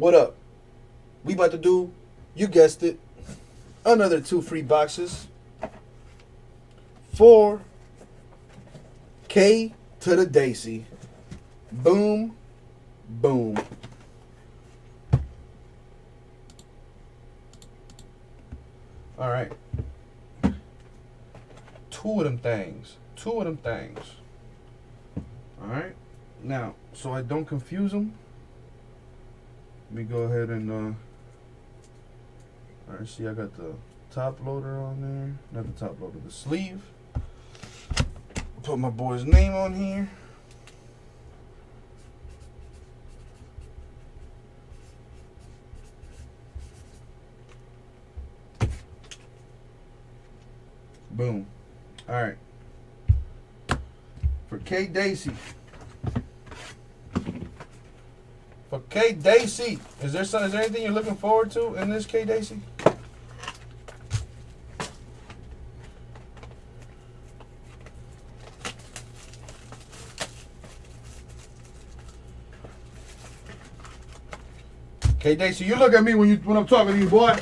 What up? We about to do, you guessed it, another two free boxes. Four K to the Daisy. Boom, boom. All right. Two of them things. Two of them things. All right. Now, so I don't confuse them, let me go ahead and, uh, all right, see, I got the top loader on there. Not the top loader, the sleeve. Put my boy's name on here. Boom. All right. For K Daisy. For K Daisy, is there some, is there anything you're looking forward to in this K Daisy? K Daisy, you look at me when you when I'm talking to you, boy.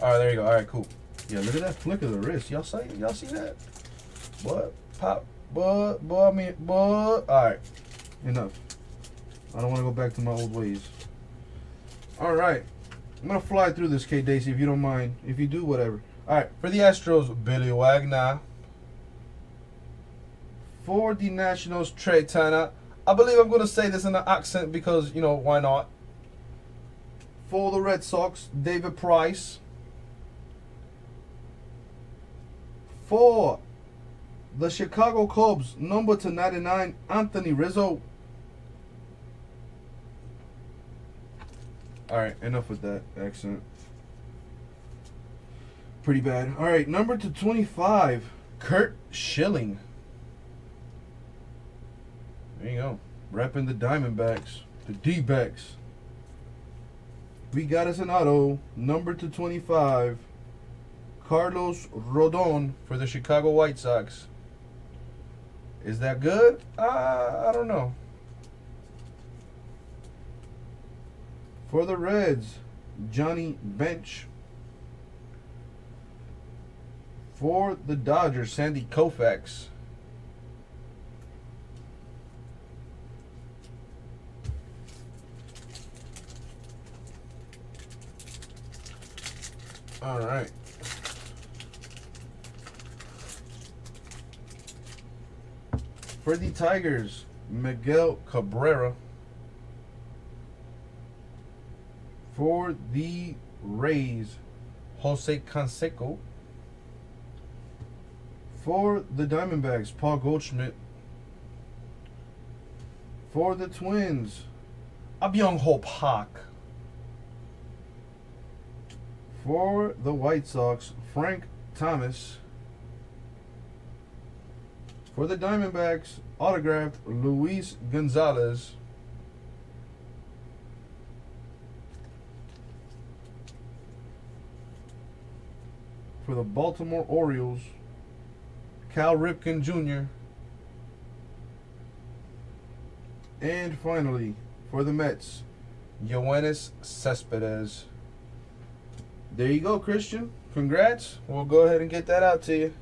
All right, there you go. All right, cool. Yeah, look at that flick of the wrist. Y'all see? Y'all see that? What? Pop. But, but, I mean, but. All right. Enough. I don't want to go back to my old ways. All right. I'm going to fly through this, K. Daisy, if you don't mind. If you do, whatever. All right. For the Astros, Billy Wagner. For the Nationals, Trea Turner. I believe I'm going to say this in an accent because, you know, why not? For the Red Sox, David Price. For the Chicago Cubs, number to 99, Anthony Rizzo. All right, enough with that accent. Pretty bad. All right, number to 25, Curt Schilling. There you go. Repping the Diamondbacks, the D-backs. We got us an auto, number to 25, Carlos Rodon for the Chicago White Sox. Is that good? Uh, I don't know. For the Reds, Johnny Bench. For the Dodgers, Sandy Koufax. All right. For the Tigers, Miguel Cabrera. For the Rays, Jose Canseco. For the Diamondbacks, Paul Goldschmidt. For the Twins, Abyung Ho Park. For the White Sox, Frank Thomas. For the Diamondbacks, autographed Luis Gonzalez. For the Baltimore Orioles, Cal Ripken Jr. And finally, for the Mets, Yoenis Cespedes. There you go, Christian. Congrats. We'll go ahead and get that out to you.